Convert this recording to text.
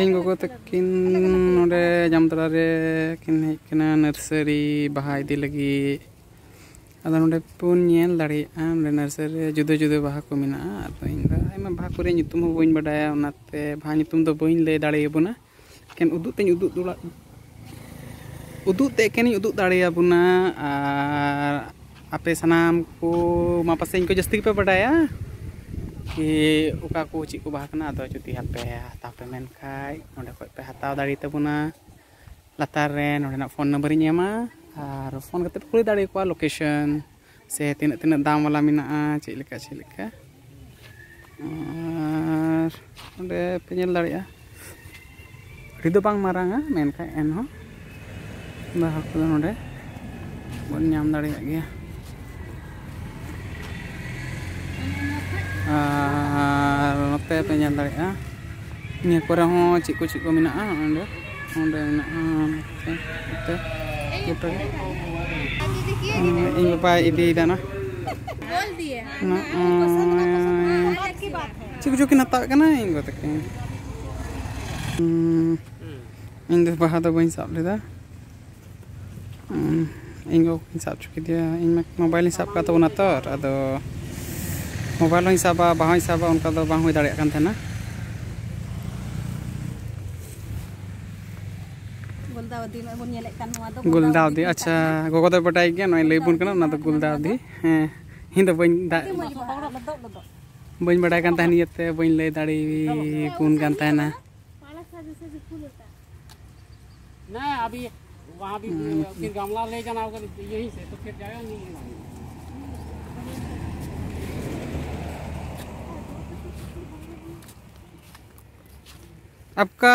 ᱤᱧ ᱜᱚᱜᱚ ᱛᱟᱹᱠᱤᱱ ᱱᱚᱰᱮ ᱡᱟᱢᱛᱟᱲᱟ ᱨᱮ ᱠᱤᱱ ᱦᱮᱡ ᱠᱟᱱᱟ ᱱᱟᱨᱥᱟᱨᱤ ᱵᱟᱦᱟ ᱤᱫᱤ ᱞᱟᱹᱜᱤᱫ ᱟᱫᱚ ᱱᱚᱰᱮ ᱯᱩᱱ ᱧᱮᱞ ᱫᱟᱲᱮᱭᱟᱜᱼᱟ ᱱᱚᱰᱮ ᱱᱟᱨᱥᱟᱨᱤ ᱨᱮ ᱡᱩᱫᱟᱹ ᱡᱩᱫᱟᱹ ᱵᱟᱦᱟ ᱠᱚ ᱢᱮᱱᱟᱜᱼᱟ ᱟᱫᱚ ᱤᱧ ᱫᱚ ᱟᱭᱢᱟ ᱵᱟᱦᱟ ᱠᱚᱨᱮ ᱧᱩᱛᱩᱢ ᱦᱚᱸ ᱵᱟᱹᱧ ᱵᱟᱰᱟᱭᱟ ᱚᱱᱟᱛᱮ ᱵᱟᱦᱟ ᱧᱩᱛᱩᱢ ᱫᱚ ᱵᱟᱹᱧ ᱞᱟᱹᱭ ᱫᱟᱲᱮᱭᱟᱵᱚᱱᱟ ᱮᱠᱮᱱ ᱩᱫᱩᱜ ᱛᱮᱧ ᱩᱫᱩᱜ ᱫᱩᱲᱟ ᱩᱫᱩᱜ ᱛᱮ ᱮᱠᱮᱱᱤᱧ ᱩᱫᱩᱜ ᱫᱟᱲᱮᱭᱟᱵᱚᱱᱟ ᱟᱨ ᱟᱯᱮ ᱥᱟᱱᱟᱢ ᱠᱚ ᱢᱟ ᱯᱟᱥᱮᱡ ᱤᱧ ᱠᱚ ᱡᱟᱹᱥᱛᱤ ᱜᱮᱯᱮ ᱵᱟᱰᱟᱭᱟ ᱠᱤ ᱚᱠᱟ ᱠᱚ ᱪᱮᱫ ᱠᱚ ᱵᱟᱦᱟ ᱠᱟᱱᱟ ᱟᱫᱚ ᱡᱩᱫᱤ ᱟᱯᱮ ᱦᱟᱛᱟᱣ ᱯᱮ ᱢᱮᱱᱠᱷᱟᱡ ᱱᱚᱰᱮ ᱠᱷᱚᱡ ᱯᱮ ᱦᱟᱛᱟᱣ ᱫᱟᱲᱮ ᱛᱟᱵᱚᱱᱟ ᱞᱟᱛᱟᱨ ᱨᱮ ᱱᱚᱰᱮᱱᱟᱜ ᱯᱷᱳᱱ ᱱᱟᱢᱵᱟᱨᱤᱧ ᱮᱢᱟ ᱟᱨ ᱯᱷᱳᱱ ᱠᱟᱛᱮ ᱯᱮ ᱠᱩᱞᱤ ᱫᱟᱲᱮᱭᱟᱠᱚᱣᱟ ᱞᱳᱠᱮᱥᱚᱱ ᱥᱮ ᱛᱤᱱᱟᱹᱜ ᱛᱤᱱᱟᱹᱜ ᱫᱟᱢ ᱵᱟᱞᱟ ᱢᱮᱱᱟᱜᱼᱟ ᱪᱮᱫ ᱞᱮᱠᱟ ᱪᱮᱫ ᱞᱮᱠᱟ ᱟᱨ ᱚᱸᱰᱮ ᱯᱮ ᱧᱮᱞ ᱫᱟᱲᱮᱭᱟᱜᱼᱟ ᱟᱹᱰᱤ ᱫᱚ ᱵᱟᱝ ᱢᱟᱨᱟᱝᱟ ᱢᱮᱱᱠᱷᱟᱡ ᱮᱱᱦᱚᱸ ᱵᱟᱦᱟ ᱠᱚᱫᱚ ᱱᱚᱰᱮ ᱵᱚᱱ ᱧᱟᱢ ᱫᱟᱲᱮᱭᱟᱜ ᱜᱮᱭᱟ ᱯᱮ ᱧᱮᱞ ᱫᱟᱲᱮᱭᱟᱜᱼᱟ ᱱᱤᱭᱟᱹ ᱠᱚᱨᱮ ᱦᱚᱸ ᱪᱮᱫ ᱠᱚ ᱪᱮᱫ ᱠᱚ ᱢᱮᱱᱟᱜᱼᱟ ᱚᱸᱰᱮ ᱚᱸᱰᱮ ᱢᱮᱱᱟᱜᱼᱟ ᱜᱚᱴᱟ ᱤᱧ ᱵᱟᱵᱟᱭ ᱤᱫᱤᱭᱮᱫᱟ ᱱᱟ ᱪᱮᱫ ᱠᱚᱪᱚ ᱠᱤᱱ ᱦᱟᱛᱟᱣ ᱠᱟᱱᱟ ᱤᱧ ᱜᱚ ᱛᱟᱹᱠᱤᱱ ᱤᱧ ᱫᱚ ᱵᱟᱦᱟ ᱫᱚ ᱵᱟᱹᱧ ᱥᱟᱵ ᱞᱮᱫᱟ ᱤᱧ ᱜᱚ ᱠᱤᱱ ᱥᱟᱵ ᱦᱚᱪᱚ ᱠᱮᱫᱮᱭᱟ ᱤᱧ ᱢᱟ ᱢᱳᱵᱟᱭᱤᱞ ᱤᱧ ᱥᱟᱵ ᱠᱟᱜ ᱛᱟᱵᱚᱱᱟ ᱛᱚ ᱟᱫᱚ ᱢᱳᱵᱟᱭᱤᱞ ᱦᱚᱸᱧ ᱥᱟᱵᱟ ᱵᱟᱦᱟ ᱦᱚᱸᱧ ᱥᱟᱵᱟ ᱚᱱᱠᱟ ᱫᱚ ᱵᱟᱝ ᱦᱩᱭ ᱫᱟᱲᱮᱭᱟᱜ ᱠᱟᱱ ᱛᱟᱦᱮᱱᱟ गुलदावदी में बोल नेले कान हुआ तो गुलदावदी अच्छा गोगो दो बटाई गया नय लई बुन कना ना तो गुलदावदी हैं हिं दो बइन दा बइन बड़ाय कान तहनी ते बइन लई दाड़ी बुन कान तहना नहीं अभी वहाँ भी फिर गमला ले जाना होगा यहीं से तो फिर जाएगा नहीं आपका